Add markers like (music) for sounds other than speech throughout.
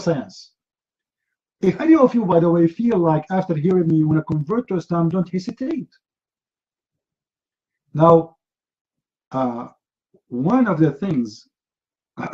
science. If any of you, by the way, feel like after hearing me, you want to convert to Islam, don't hesitate. Now, uh, one of the things, (coughs) I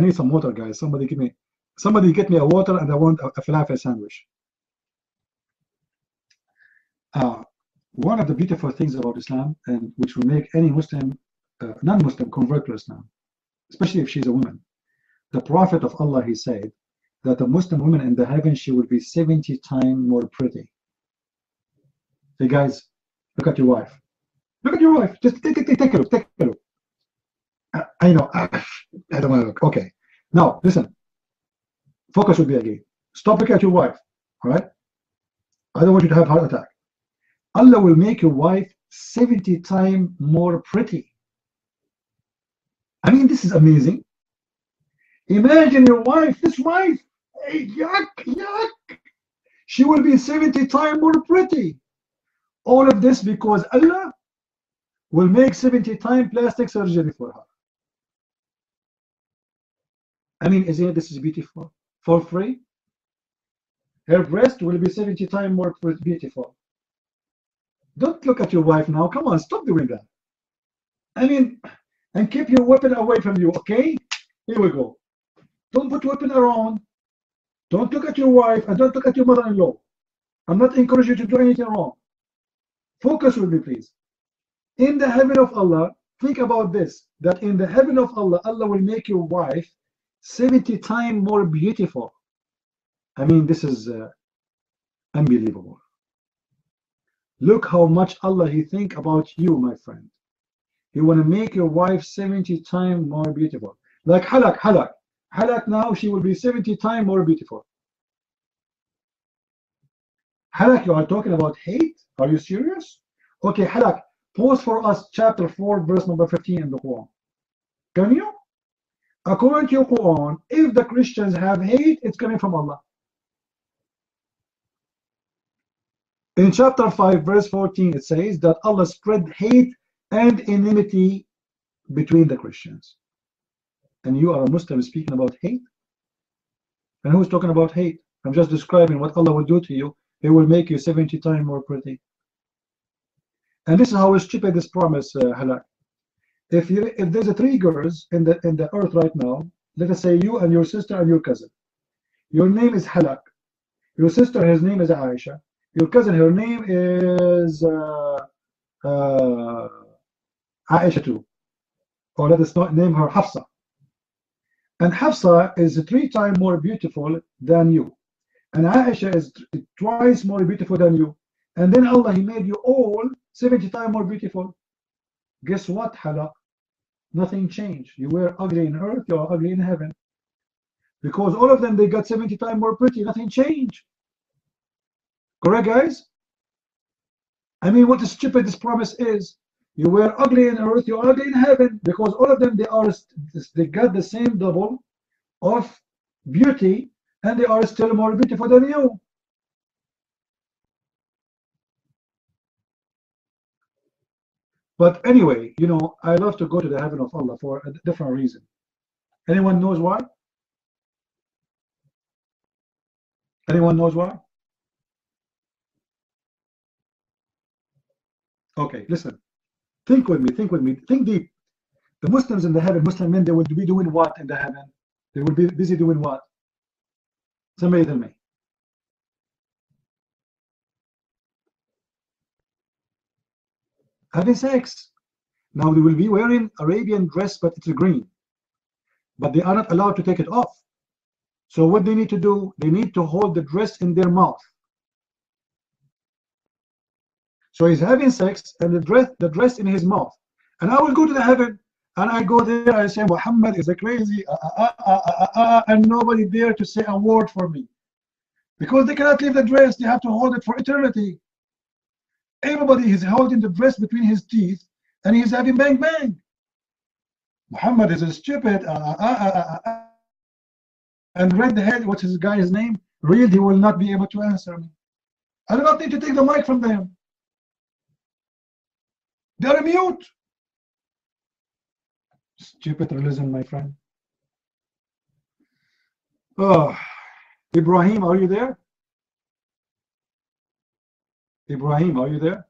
need some water, guys. Somebody give me, somebody get me a water, and I want a, a falafel sandwich. Uh, one of the beautiful things about Islam, and which will make any Muslim, uh, non-Muslim convert to Islam, especially if she's a woman. The Prophet of Allah, he said that a Muslim woman in the heaven, she will be 70 times more pretty. Hey guys, look at your wife. Look at your wife. Just take, take, take a look. Take a look. I, I know. I, I don't want to look. Okay. Now, listen. Focus with be again. Stop looking at your wife. All right? I don't want you to have heart attack. Allah will make your wife 70 times more pretty. I mean, this is amazing. Imagine your wife, this wife, yuck, yuck. She will be 70 times more pretty. All of this because Allah will make 70 times plastic surgery for her. I mean, isn't this is beautiful? For free? Her breast will be 70 times more beautiful. Don't look at your wife now. Come on, stop doing that. I mean, and keep your weapon away from you, okay? Here we go. Don't put weapon around. Don't look at your wife and don't look at your mother-in-law. I'm not encouraging you to do anything wrong. Focus with me, please. In the heaven of Allah, think about this, that in the heaven of Allah, Allah will make your wife 70 times more beautiful. I mean, this is uh, unbelievable. Look how much Allah He think about you, my friend. He want to make your wife 70 times more beautiful. Like Halak, Halak. Halak now, she will be 70 times more beautiful. Halak, you are talking about hate? Are you serious? Okay, Halak, post for us chapter 4, verse number 15 in the Quran. Can you? According to your Quran, if the Christians have hate, it's coming from Allah. In chapter 5, verse 14, it says that Allah spread hate and enmity between the Christians. And you are a Muslim speaking about hate? And who's talking about hate? I'm just describing what Allah will do to you. He will make you 70 times more pretty. And this is how stupid this promise, uh, Halak. If you if there's a three girls in the in the earth right now, let us say you and your sister and your cousin. Your name is Halak. Your sister, his name is Aisha. Your cousin, her name is uh, uh, Aisha too. Or let us not name her Hafsa. And Hafsa is three times more beautiful than you. And Aisha is twice more beautiful than you. And then Allah, He made you all 70 times more beautiful. Guess what, Halak? Nothing changed. You were ugly in earth, you are ugly in heaven. Because all of them, they got 70 times more pretty. Nothing changed. Correct, guys? I mean, what a stupid this promise is. You were ugly in earth, you're ugly in heaven, because all of them they are they got the same double of beauty, and they are still more beautiful than you. But anyway, you know, I love to go to the heaven of Allah for a different reason. Anyone knows why? Anyone knows why? Okay, listen. Think with me, think with me, think deep. The Muslims in the heaven, Muslim men, they would be doing what in the heaven? They would be busy doing what? Somebody tell me. Having sex. Now they will be wearing Arabian dress, but it's green. But they are not allowed to take it off. So what they need to do, they need to hold the dress in their mouth. So he's having sex and the dress, the dress in his mouth. And I will go to the heaven and I go there and say, Muhammad is a crazy, uh, uh, uh, uh, and nobody there to say a word for me. Because they cannot leave the dress, they have to hold it for eternity. Everybody is holding the dress between his teeth and he's having bang bang. Muhammad is a stupid, and read the head, what's his guy's name? Real, he will not be able to answer me. I do not need to take the mic from them. They're mute. Stupid religion, my friend. Oh, Ibrahim, are you there? Ibrahim, are you there?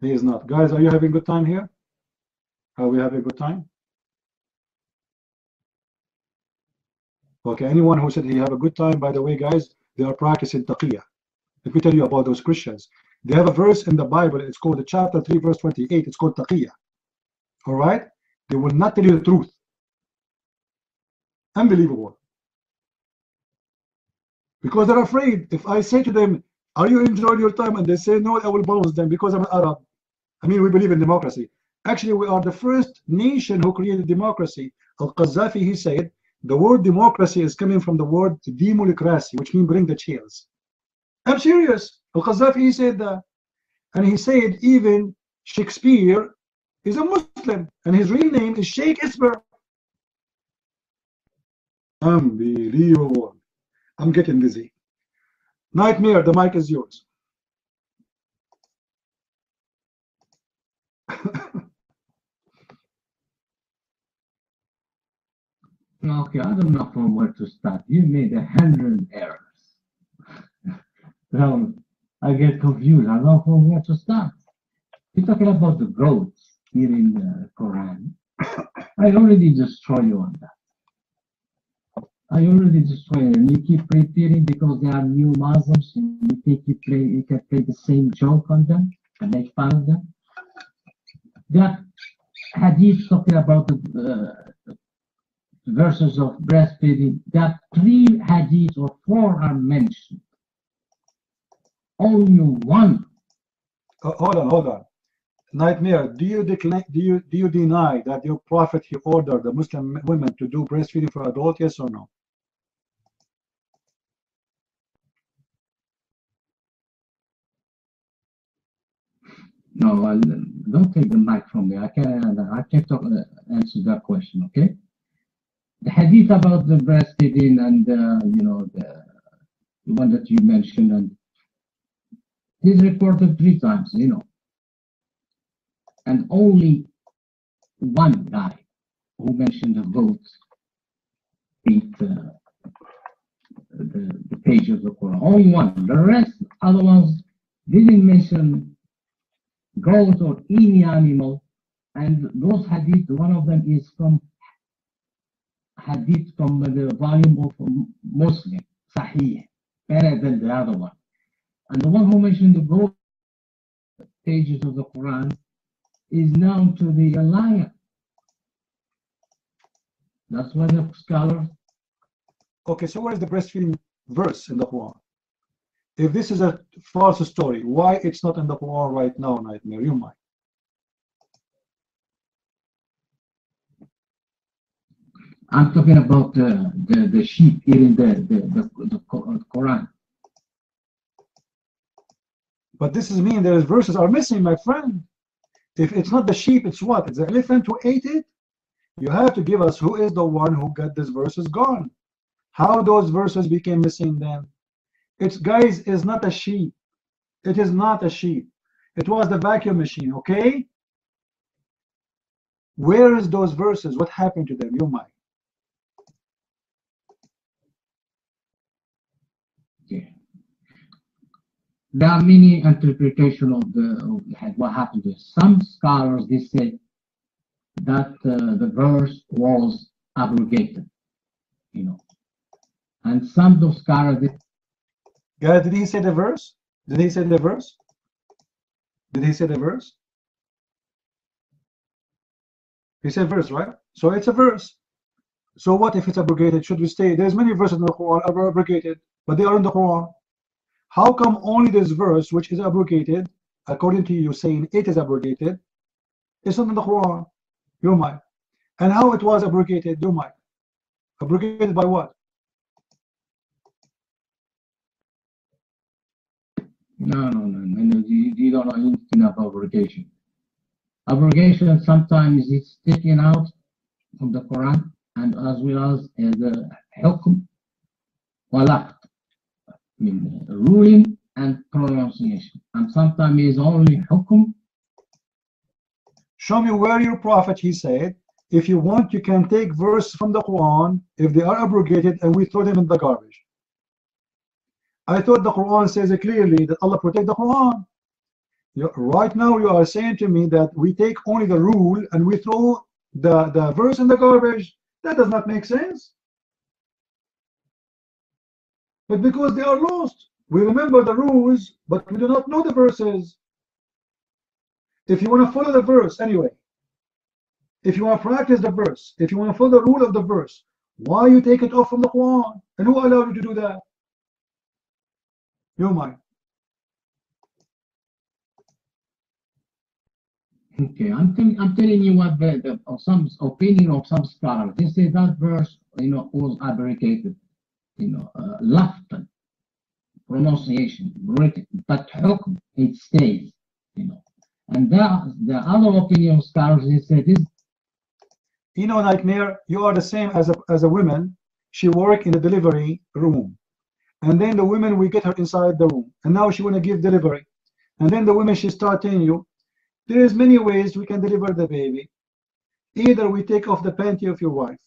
He is not. Guys, are you having a good time here? Are we having a good time? Okay, anyone who said he have a good time, by the way, guys, they are practicing taqiyya. Let me tell you about those Christians. They have a verse in the Bible, it's called the chapter 3, verse 28, it's called taqiyya. All right? They will not tell you the truth. Unbelievable. Because they're afraid. If I say to them, Are you enjoying your time? And they say, No, I will bounce them because I'm an Arab. I mean, we believe in democracy. Actually, we are the first nation who created democracy. Al Qaddafi, he said, the word democracy is coming from the word democracy, which means bring the chairs. I'm serious. Al Qaddafi, he said that. And he said, even Shakespeare is a Muslim, and his real name is Sheikh Isber. Unbelievable. I'm getting dizzy. Nightmare, the mic is yours. (laughs) Okay, I don't know from where to start. You made a hundred errors. (laughs) Well, I get confused. I don't know from where to start. You're talking about the goats here in the Quran. I already destroy you on that. I already destroy you. And you keep repeating because they are new Muslims. And you think you play, you can play the same joke on them and fun of them. That hadith talking about the uh, verses of breastfeeding, that three hadiths or four are mentioned. Only one. Uh, hold on, hold on. Nightmare, do you decline, do you do you deny that your prophet he ordered the Muslim women to do breastfeeding for adults? Yes or no? No, I'll, don't take the mic from me. I can I can talk, uh, answer that question. Okay. The hadith about the breastfeeding and uh, you know the, the one that you mentioned and is reported three times. You know, and only one guy who mentioned the goats beat uh, the, the page of the Quran. Only one. The rest, other ones, didn't mention goat or any animal. And those hadith, one of them is from hadith from the volume of Muslim, Sahih, better than the other one. And the one who mentioned the goat pages of the Quran is known to be a liar. That's why the scholars. Okay, so where is the breastfeeding verse in the Quran? If this is a false story, why it's not in the Quran right now, Nightmare? You might. I'm talking about the, the, the sheep eating the, the, the, the Quran. But this is mean there's verses are missing, my friend. If it's not the sheep, it's what? It's the elephant who ate it? You have to give us who is the one who got these verses gone. How those verses became missing then? It's guys is not a sheep. It is not a sheep. It was the vacuum machine, okay? Where is those verses? What happened to them? You might. Okay. There are many interpretations of the of what happened there. Some scholars they say that uh, the verse was abrogated, you know, and some of scholars they Yeah, did he say the verse? Did he say the verse? Did he say the verse? He said verse, right? So it's a verse. So what if it's abrogated? Should we stay? There's many verses in the Quran abrogated, but they are in the Quran. How come only this verse, which is abrogated, according to you saying it is abrogated, is not in the Quran? You might. And how it was abrogated? You might. Abrogated by what? No, no, no, no, no. You, you don't know anything about abrogation. Abrogation sometimes is taken out from the Quran and as well as uh, the hukm wala. Ruling and pronunciation. And sometimes is only hukm. Show me where your prophet, he said, if you want, you can take verse from the Quran if they are abrogated and we throw them in the garbage. I thought the Quran says it clearly that Allah protect the Quran. Right now you are saying to me that we take only the rule and we throw the, the verse in the garbage. That does not make sense. But because they are lost, we remember the rules, but we do not know the verses. If you want to follow the verse, anyway, if you want to practice the verse, if you want to follow the rule of the verse, why you take it off from the Quran? And who allowed you to do that? Your mind. Okay, I'm, tell, I'm telling you what the, the some opinion of some scholars. They say that verse, you know, was abrogated, you know, uh, left pronunciation, written, but hukm, it stays, you know. And the, the other opinion of scholars, this. You know, Nightmare, you are the same as a, as a woman. She work in the delivery room. And then the women, we get her inside the room. And now she want to give delivery. And then the women, she start telling you, there is many ways we can deliver the baby. Either we take off the panty of your wife.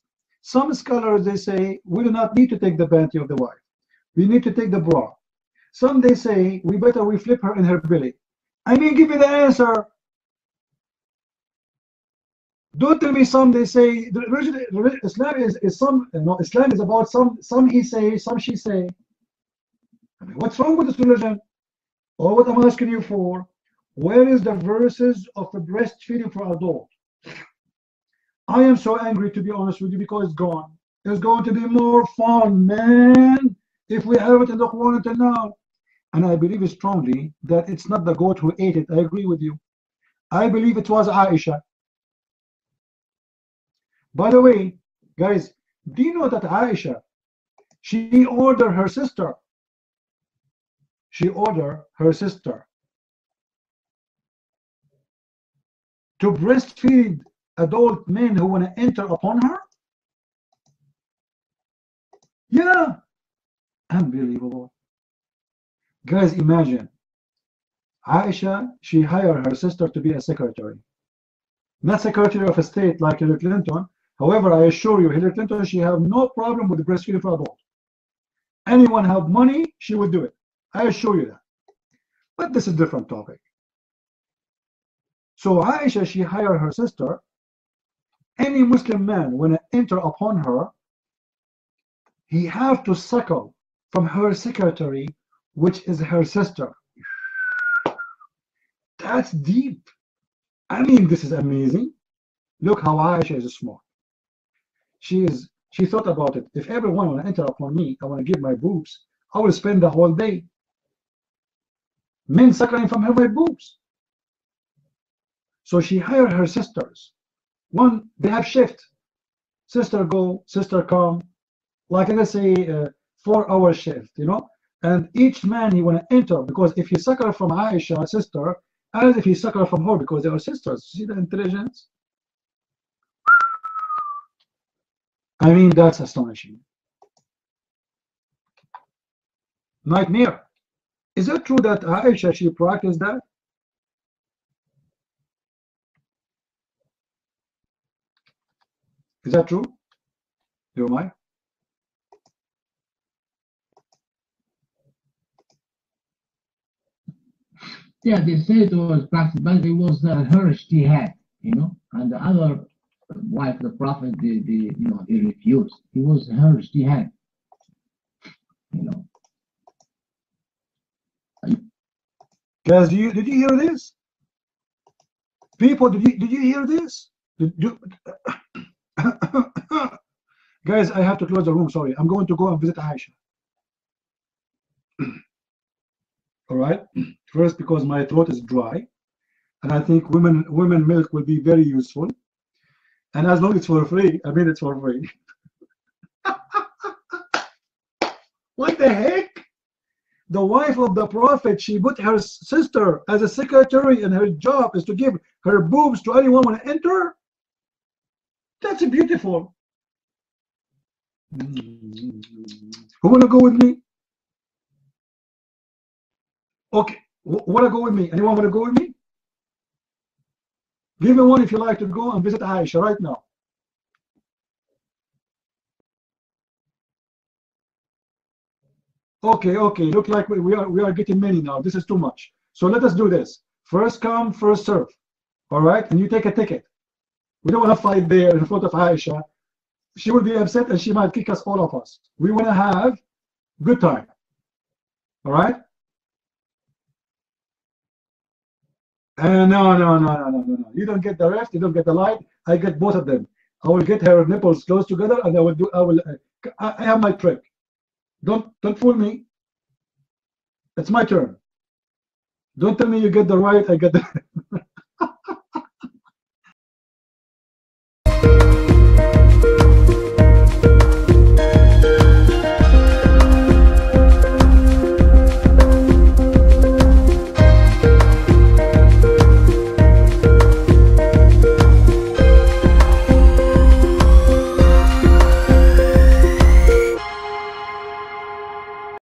Some scholars, they say, we do not need to take the panty of the wife. We need to take the bra. Some, they say, we better we flip her in her belly. I mean, give me the answer. Don't tell me some they say Islam is, is some know Islam is about some some he say some she say. I mean, what's wrong with this religion? Or what I'm asking you for? Where is the verses of the breastfeeding for adult? I am so angry to be honest with you because it's gone. It's going to be more fun, man, if we have it in the Quran until now. And I believe strongly that it's not the goat who ate it. I agree with you. I believe it was Aisha. By the way, guys, do you know that Aisha, she ordered her sister, she ordered her sister to breastfeed adult men who want to enter upon her? Yeah, unbelievable. Guys, imagine. Aisha, she hired her sister to be a secretary. Not secretary of state like Hillary Clinton, However, I assure you, Hillary Clinton, she have no problem with breastfeeding for adults. Anyone have money, she would do it. I assure you that. But this is different topic. So Aisha, she hired her sister. Any Muslim man, when I enter upon her, he have to suckle from her secretary, which is her sister. That's deep. I mean, this is amazing. Look how Aisha is smart she is she thought about it. If everyone want to enter upon me, I want to give my boobs, I will spend the whole day. Men suckling from her boobs. So she hired her sisters. One, they have shift. Sister go, sister come. Like let's say uh, four hour shift, you know. And each man he want to enter because if he suckle from Aisha, sister, as if he suckle from her because they are sisters. See the intelligence? I mean, that's astonishing. Nightmare. Is it true that Aisha, she practiced that? Is that true? You mind? Yeah, they said it was practiced, but it was uh, her had, you know, and the other wife, the prophet, the, the you know, he refused. He was her had, You know. Guys, did you, did you hear this? People, did you did you hear this? Did you, (coughs) Guys, I have to close the room. Sorry, I'm going to go and visit Aisha. (coughs) All right. (clears throat) First, because my throat is dry, and I think women women milk will be very useful. And as long as it's for free, I mean it's for free. (laughs) what the heck? The wife of the prophet, she put her sister as a secretary, and her job is to give her boobs to anyone who enter. That's beautiful. Mm. Who wanna go with me? Okay, wanna go with me? Anyone wanna go with me? Give me one if you like to go and visit Aisha right now. Okay, okay. Look like we are we are getting many now. This is too much. So let us do this. First come, first serve. All right, and you take a ticket. We don't want to fight there in front of Aisha. She will be upset and she might kick us all of us. We want to have good time. All right. And no, no, no, no, no, no, no. You don't get the left. You don't get the light. I get both of them. I will get her nipples close together, and I will do. I will. Uh, I, I have my trick. Don't don't fool me. It's my turn. Don't tell me you get the right. I get the. (laughs)